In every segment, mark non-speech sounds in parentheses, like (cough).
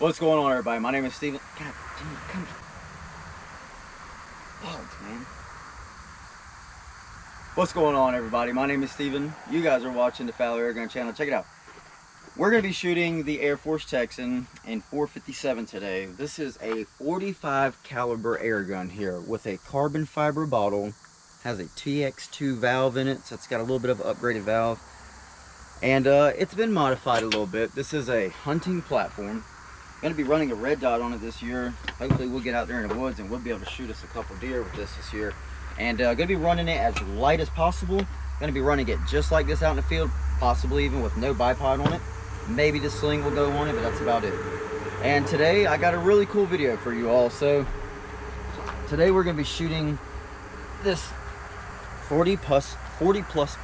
What's going on, everybody? My name is Steven. God damn come Bugs, man. What's going on, everybody? My name is Steven. You guys are watching the Fowler Airgun channel. Check it out. We're going to be shooting the Air Force Texan in 457 today. This is a 45 caliber air gun here with a carbon fiber bottle. Has a TX2 valve in it, so it's got a little bit of upgraded valve. And uh, it's been modified a little bit. This is a hunting platform. Going to be running a red dot on it this year. Hopefully we'll get out there in the woods and we'll be able to shoot us a couple deer with this this year. And uh, going to be running it as light as possible. Going to be running it just like this out in the field, possibly even with no bipod on it. Maybe the sling will go on it, but that's about it. And today I got a really cool video for you all. So today we're going to be shooting this 40 plus 40 plus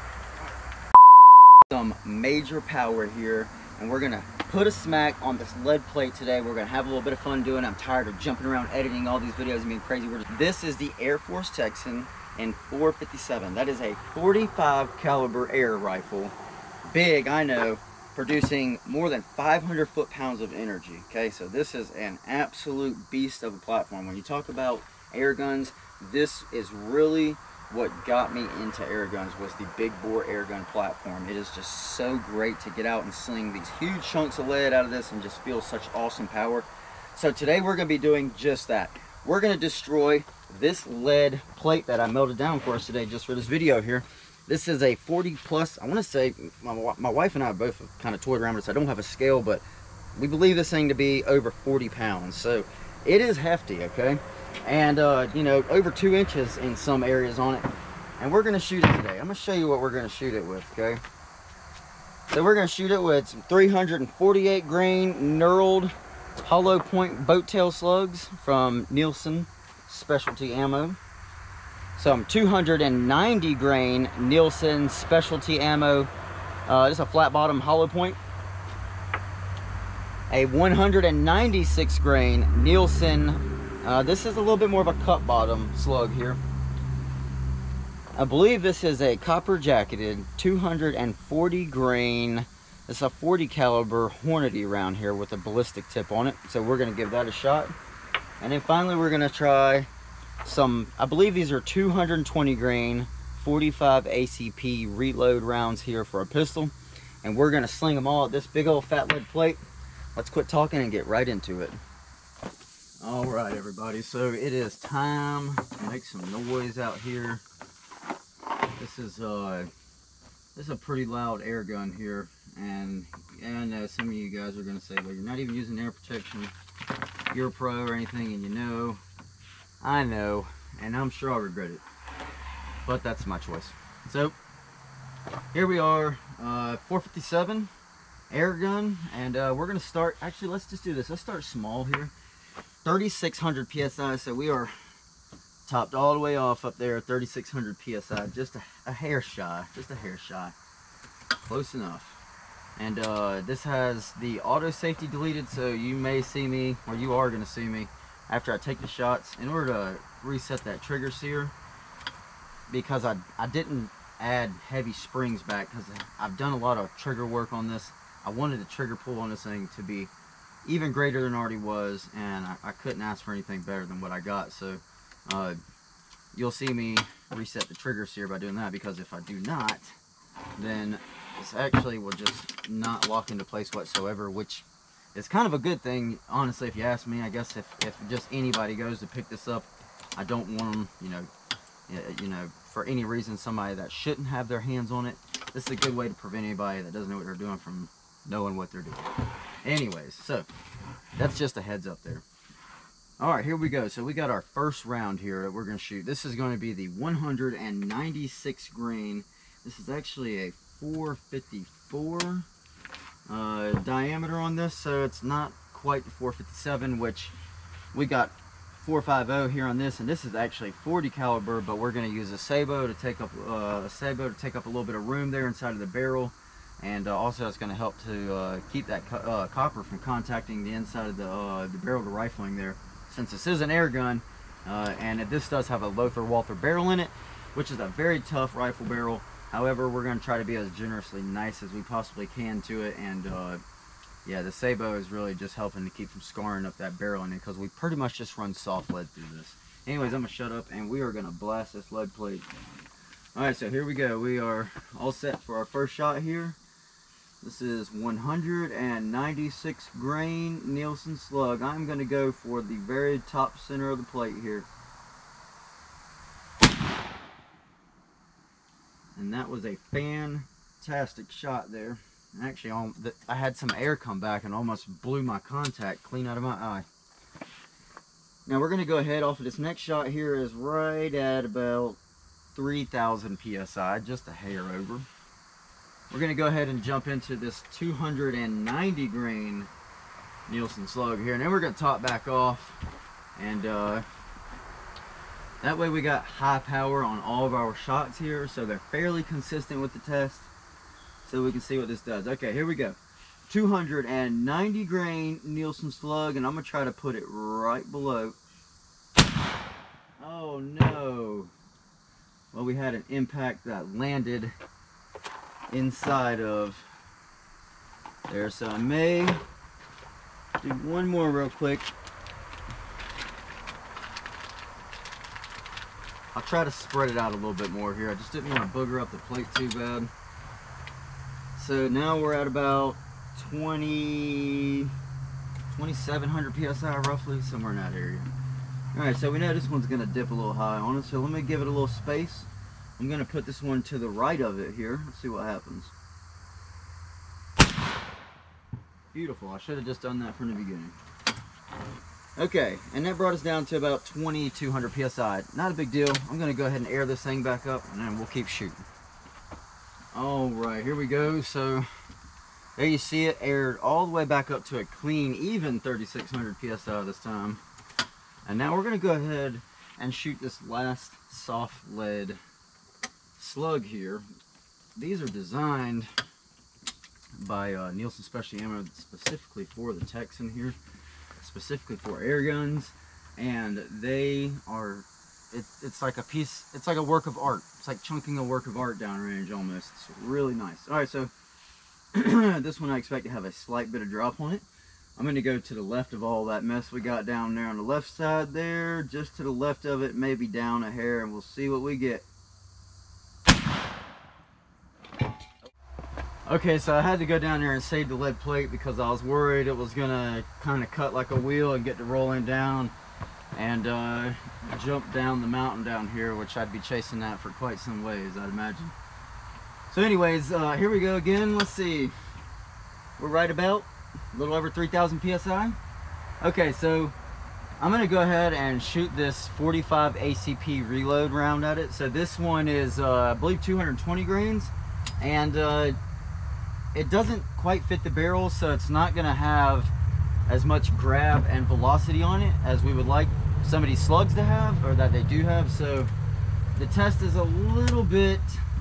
some major power here and we're gonna put a smack on this lead plate today. We're gonna have a little bit of fun doing it. i'm tired of jumping around editing all these videos and being crazy. This is the air force texan in 457 that is a 45 caliber air rifle. Big i know producing more than 500 foot pounds of energy okay? So this is an absolute beast of a platform. When you talk about air guns this is really what got me into air guns was the big bore air gun platform. It is just so great to get out and sling these huge chunks of lead out of this and just feel such awesome power. So today we're going to be doing just that. We're going to destroy this lead plate that I melted down for us today just for this video here. This is a 40 plus, I want to say, my, my wife and I both kind of toyed around with this. I don't have a scale, but we believe this thing to be over 40 pounds. So it is hefty, okay? And uh, you know over two inches in some areas on it. And we're gonna shoot it today. I'm gonna show you what we're gonna shoot it with okay? So we're gonna shoot it with some 348 grain knurled hollow point boat tail slugs from Nielsen specialty ammo. Some 290 grain Nielsen specialty ammo. Uh, is a flat bottom hollow point. A 196 grain Nielsen uh, this is a little bit more of a cut bottom slug here. I believe this is a copper jacketed 240 grain. It's a 40 caliber Hornady round here with a ballistic tip on it. So we're going to give that a shot. And then finally we're going to try some, I believe these are 220 grain 45 ACP reload rounds here for a pistol. And we're going to sling them all at this big old fat lead plate. Let's quit talking and get right into it. All right, everybody. So it is time to make some noise out here. This is uh, this is a pretty loud air gun here, and and uh, some of you guys are gonna say, well, you're not even using air protection. You're a pro or anything, and you know, I know, and I'm sure I'll regret it. But that's my choice. So here we are, uh, 457 air gun, and uh, we're gonna start. Actually, let's just do this. Let's start small here. 3600 psi so we are topped all the way off up there 3600 psi just a, a, hair shy just a hair shy. Close enough. And uh, this has the auto safety deleted so you may see me or you are going to see me after I take the shots. In order to reset that trigger sear because I, I didn't add heavy springs back because I've done a lot of trigger work on this. I wanted the trigger pull on this thing to be even greater than already was and I, I, couldn't ask for anything better than what I got. So uh, you'll see me reset the triggers here by doing that because if I do not then this actually will just not lock into place whatsoever which is kind of a good thing honestly if you ask me. I guess if, if just anybody goes to pick this up I don't want them you know you know for any reason somebody that shouldn't have their hands on it. This is a good way to prevent anybody that doesn't know what they're doing from knowing what they're doing anyways so that's just a heads up there. All right here we go. So we got our first round here that we're going to shoot. This is going to be the 196 grain. This is actually a 454 uh, diameter on this so it's not quite the 457 which we got 450 here on this and this is actually 40 caliber but we're going to use a sabot to take up uh, a sabot to take up a little bit of room there inside of the barrel and uh, also it's going to help to uh, keep that co uh, copper from contacting the inside of the, uh, the barrel to rifling there since this is an air gun uh, and this does have a Lothar Walther barrel in it which is a very tough rifle barrel however we're going to try to be as generously nice as we possibly can to it and uh, yeah, the sabot is really just helping to keep from scarring up that barrel in it because we pretty much just run soft lead through this. Anyways, I'm gonna shut up and we are gonna blast this lead plate. All right, so here we go. We are all set for our first shot here. This is 196 grain Nielsen slug. I'm gonna go for the very top center of the plate here. And that was a fantastic shot there. Actually, I had some air come back and almost blew my contact clean out of my eye. Now we're going to go ahead off of this next shot here is right at about 3,000 PSI, just a hair over. We're going to go ahead and jump into this 290 grain Nielsen slug here. And then we're going to top back off. And uh, that way we got high power on all of our shots here. So they're fairly consistent with the test so we can see what this does. Okay, here we go. 290 grain Nielsen slug, and I'm gonna try to put it right below. Oh no. Well, we had an impact that landed inside of there. So I may do one more real quick. I'll try to spread it out a little bit more here. I just didn't want to booger up the plate too bad. So now we're at about 20, 2700 PSI roughly, somewhere in that area. Alright, so we know this one's to dip a little high on it, so let me give it a little space. I'm going to put this one to the right of it here. Let's see what happens. Beautiful. I should have just done that from the beginning. Okay, and that brought us down to about 2200 PSI. Not a big deal. I'm going to go ahead and air this thing back up, and then we'll keep shooting. All right, here we go. So there you see it aired all the way back up to a clean, even 3,600 PSI this time. And now we're gonna go ahead and shoot this last soft lead slug here. These are designed by uh, Nielsen Specialty Ammo specifically for the Texan here, specifically for air guns. And they are it's it's like a piece it's like a work of art. It's like chunking a work of art downrange almost. It's really nice. All right so (clears throat) this one i expect to have a slight bit of drop on it. I'm going to go to the left of all that mess we got down there on the left side there. Just to the left of it maybe down a hair and we'll see what we get okay so i had to go down there and save the lead plate because i was worried it was gonna kind of cut like a wheel and get to rolling down and uh, jump down the mountain down here, which I'd be chasing that for quite some ways, I'd imagine. So anyways, uh, here we go again. Let's see. We're right about a little over 3,000 PSI. Okay, so I'm gonna go ahead and shoot this 45 ACP reload round at it. So this one is, uh, I believe 220 grains and uh, it doesn't quite fit the barrel, so it's not gonna have as much grab and velocity on it as we would like some of these slugs to have or that they do have. So the test is a little bit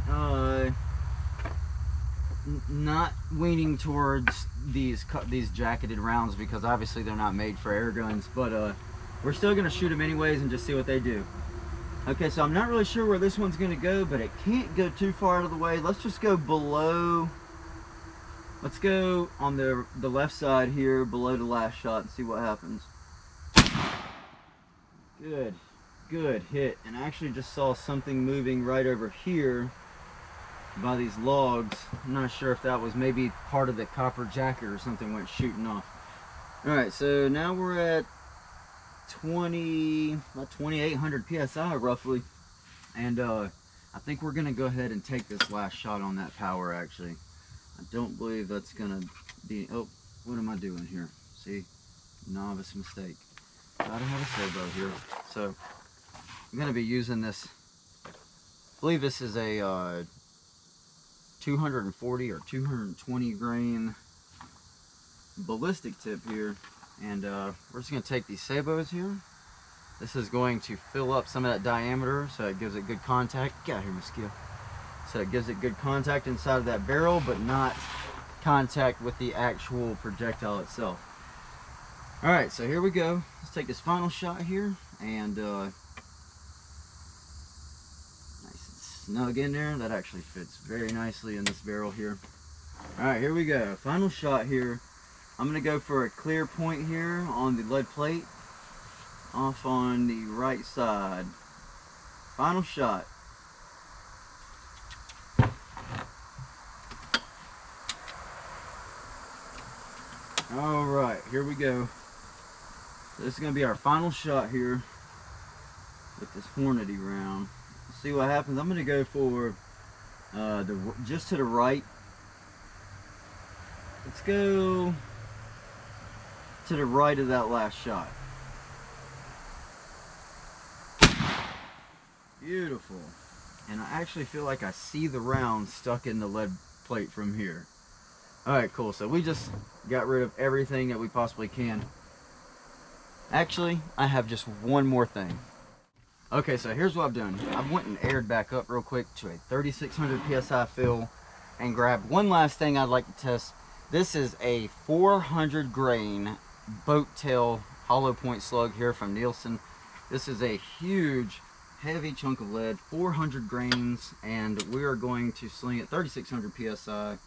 uh, not leaning towards these these jacketed rounds because obviously they're not made for air guns but uh, we're still gonna shoot them anyways and just see what they do. Okay so I'm not really sure where this one's gonna go but it can't go too far out of the way. Let's just go below let's go on the the left side here below the last shot and see what happens Good, good hit. And I actually just saw something moving right over here by these logs. I'm not sure if that was maybe part of the copper jacket or something went shooting off. All right, so now we're at 20, about 2,800 PSI roughly. And uh, I think we're gonna go ahead and take this last shot on that power actually. I don't believe that's gonna be, oh, what am I doing here? See, novice mistake. I don't have a sabot here. So I'm going to be using this, I believe this is a uh, 240 or 220 grain ballistic tip here. And uh, we're just going to take these sabots here. This is going to fill up some of that diameter so it gives it good contact. Get out here, mosquito. So it gives it good contact inside of that barrel, but not contact with the actual projectile itself. All right, so here we go. Let's take this final shot here and uh, nice and snug in there. That actually fits very nicely in this barrel here. All right, here we go. Final shot here. I'm gonna go for a clear point here on the lead plate off on the right side. Final shot. All right, here we go. This is gonna be our final shot here with this Hornady round. Let's see what happens. I'm gonna go for uh, the just to the right. Let's go to the right of that last shot. Beautiful. And I actually feel like I see the round stuck in the lead plate from here. Alright, cool. So we just got rid of everything that we possibly can. Actually, I have just one more thing. Okay, so here's what I've done. I went and aired back up real quick to a 3600 PSI fill and grabbed one last thing I'd like to test. This is a 400 grain boat tail hollow point slug here from Nielsen. This is a huge heavy chunk of lead, 400 grains, and we are going to sling it 3600 psi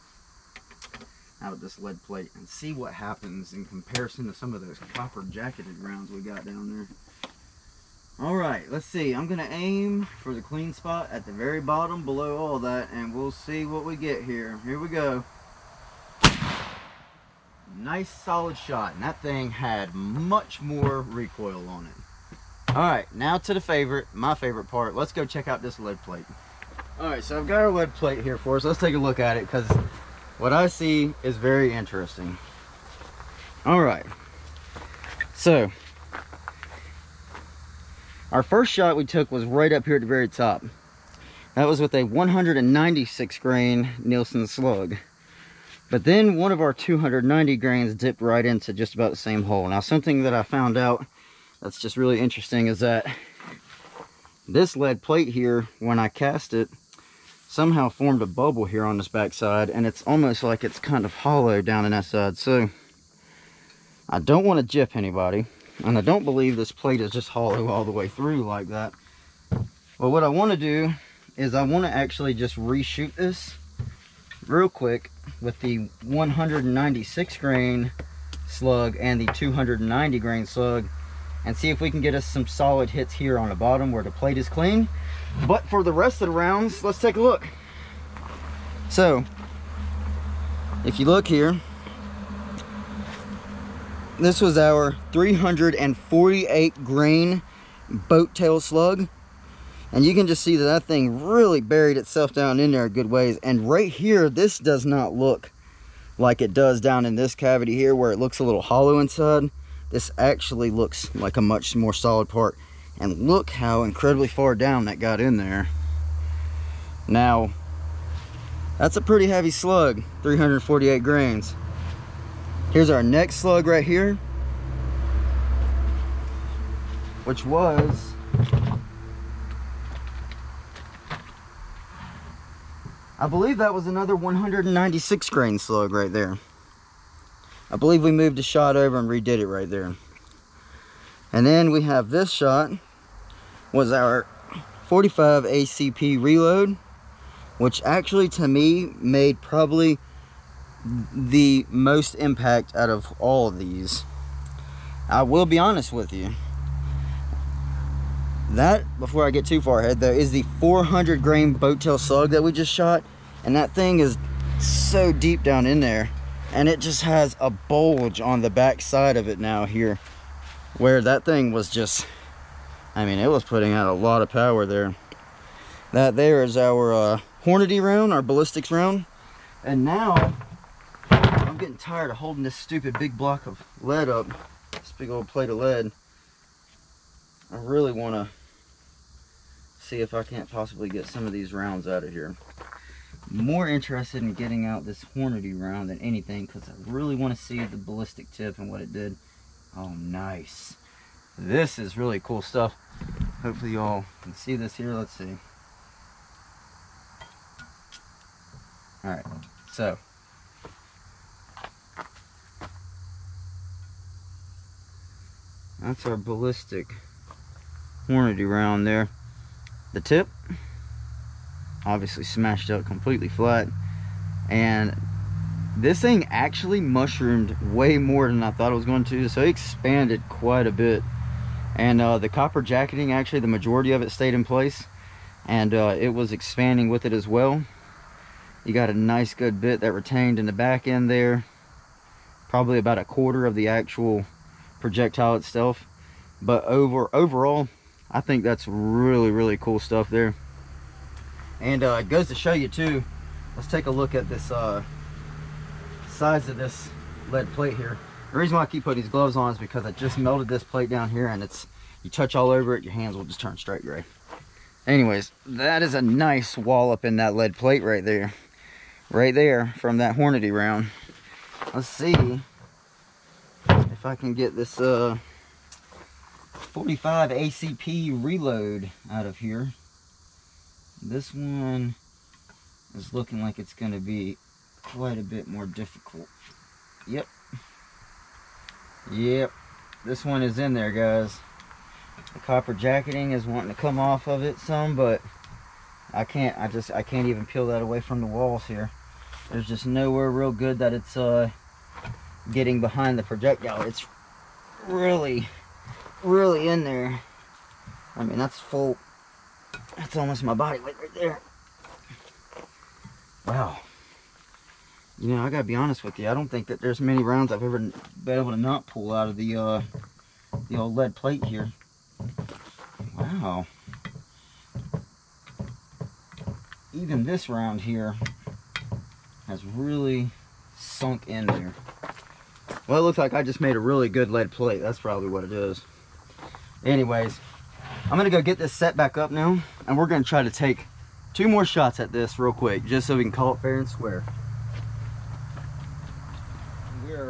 out of this lead plate and see what happens in comparison to some of those copper jacketed rounds we got down there. All right, let's see. I'm gonna aim for the clean spot at the very bottom below all that and we'll see what we get here. Here we go. Nice solid shot and that thing had much more recoil on it. All right, now to the favorite, my favorite part. Let's go check out this lead plate. All right, so I've got our lead plate here for us. Let's take a look at it because what I see is very interesting. All right, so our first shot we took was right up here at the very top. That was with a 196 grain Nielsen slug. But then one of our 290 grains dipped right into just about the same hole. Now something that I found out that's just really interesting is that this lead plate here, when I cast it, somehow formed a bubble here on this backside and it's almost like it's kind of hollow down in that side. So I don't want to jip anybody and I don't believe this plate is just hollow all the way through like that. But what I want to do is I want to actually just reshoot this real quick with the 196 grain slug and the 290 grain slug and see if we can get us some solid hits here on the bottom where the plate is clean. But for the rest of the rounds, let's take a look. So, if you look here, this was our 348 grain boat tail slug. And you can just see that that thing really buried itself down in there a good ways. And right here, this does not look like it does down in this cavity here where it looks a little hollow inside this actually looks like a much more solid part and look how incredibly far down that got in there. Now that's a pretty heavy slug 348 grains. Here's our next slug right here which was I believe that was another 196 grain slug right there. I believe we moved the shot over and redid it right there. And then we have this shot was our 45 ACP reload, which actually to me made probably the most impact out of all of these. I will be honest with you. That, before I get too far ahead though, is the 400 grain boat tail slug that we just shot. And that thing is so deep down in there and it just has a bulge on the back side of it now here where that thing was just I mean it was putting out a lot of power there. That there is our uh, Hornady round our ballistics round. And now I'm getting tired of holding this stupid big block of lead up. This big old plate of lead. I really want to see if I can't possibly get some of these rounds out of here. More interested in getting out this Hornady round than anything because I really want to see the ballistic tip and what it did. Oh, nice. This is really cool stuff. Hopefully y'all can see this here. Let's see. All right, so. That's our ballistic Hornady round there. The tip obviously smashed up completely flat and this thing actually mushroomed way more than I thought it was going to. So it expanded quite a bit. And uh, the copper jacketing, actually the majority of it stayed in place. And uh, it was expanding with it as well. You got a nice good bit that retained in the back end there. Probably about a quarter of the actual projectile itself. But over overall, I think that's really, really cool stuff there. And uh, it goes to show you too, let's take a look at this uh, size of this lead plate here. The reason why I keep putting these gloves on is because I just melted this plate down here and it's, you touch all over it, your hands will just turn straight gray. Anyways, that is a nice wallop in that lead plate right there. Right there from that Hornady round. Let's see if I can get this uh, 45 ACP reload out of here. This one is looking like it's going to be quite a bit more difficult. Yep. Yep. This one is in there, guys. The copper jacketing is wanting to come off of it some, but I can't, I just, I can't even peel that away from the walls here. There's just nowhere real good that it's uh, getting behind the projectile. It's really, really in there. I mean, that's full, that's almost my body weight right there. Wow you know, I gotta be honest with you. I don't think that there's many rounds I've ever been able to not pull out of the uh, the old lead plate here. Wow. Even this round here has really sunk in there. Well, it looks like I just made a really good lead plate. That's probably what it is. Anyways, I'm gonna go get this set back up now, and we're gonna try to take two more shots at this real quick, just so we can call it fair and square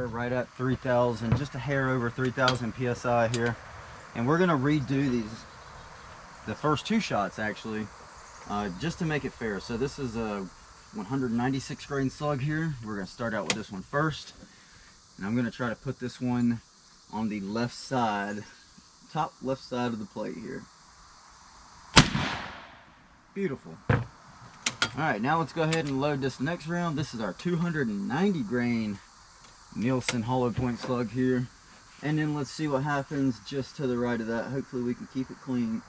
right at 3,000, just a hair over 3,000 PSI here. And we're gonna redo these, the first two shots actually, uh, just to make it fair. So this is a 196 grain slug here. We're gonna start out with this one first. And I'm gonna try to put this one on the left side, top left side of the plate here. Beautiful. All right, now let's go ahead and load this next round. This is our 290 grain Nielsen hollow point slug here. And then let's see what happens just to the right of that. Hopefully we can keep it clean.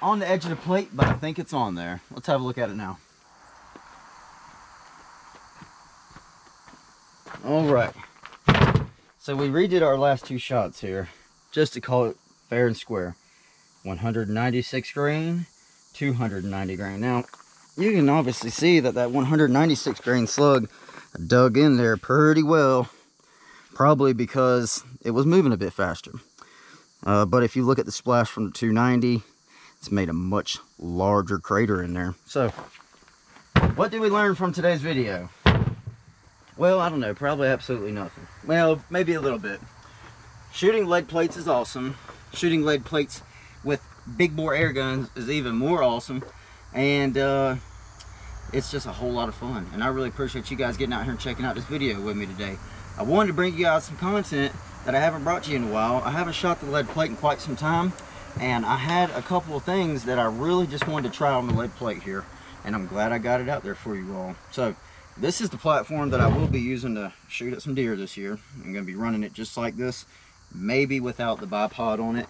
On the edge of the plate, but I think it's on there. Let's have a look at it now. All right. So we redid our last two shots here, just to call it fair and square. 196 grain, 290 grain. Now, you can obviously see that that 196 grain slug dug in there pretty well probably because it was moving a bit faster. Uh, but if you look at the splash from the 290 it's made a much larger crater in there. So what did we learn from today's video? Well i don't know probably absolutely nothing. Well maybe a little bit. Shooting lead plates is awesome. Shooting lead plates with big bore air guns is even more awesome and uh, it's just a whole lot of fun. And I really appreciate you guys getting out here and checking out this video with me today. I wanted to bring you guys some content that I haven't brought to you in a while. I haven't shot the lead plate in quite some time. And I had a couple of things that I really just wanted to try on the lead plate here. And I'm glad I got it out there for you all. So this is the platform that I will be using to shoot at some deer this year. I'm going to be running it just like this maybe without the bipod on it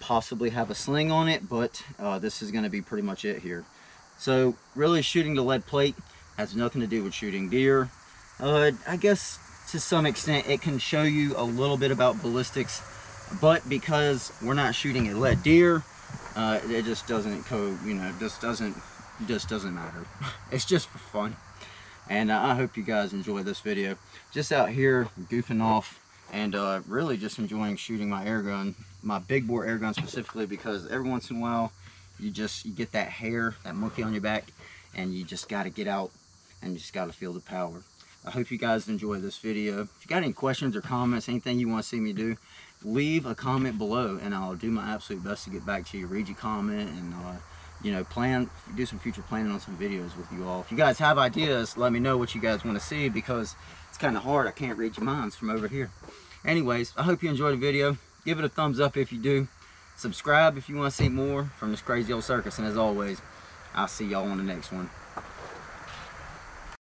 possibly have a sling on it but uh, this is going to be pretty much it here so really shooting the lead plate has nothing to do with shooting deer. Uh, I guess to some extent it can show you a little bit about ballistics, but because we're not shooting a lead deer, uh, it just doesn't co, you know, just doesn't, just doesn't matter. (laughs) it's just for fun. And uh, I hope you guys enjoy this video. Just out here goofing off and uh, really just enjoying shooting my air gun, my big bore air gun specifically because every once in a while you just you get that hair that monkey on your back and you just got to get out and you just got to feel the power. I hope you guys enjoy this video. If you got any questions or comments anything you want to see me do leave a comment below and i'll do my absolute best to get back to you. Read your comment and uh, you know plan do some future planning on some videos with you all. If you guys have ideas let me know what you guys want to see because it's kind of hard. I can't read your minds from over here. Anyways i hope you enjoyed the video. Give it a thumbs up if you do Subscribe if you want to see more from this crazy old circus. And as always, I'll see y'all on the next one.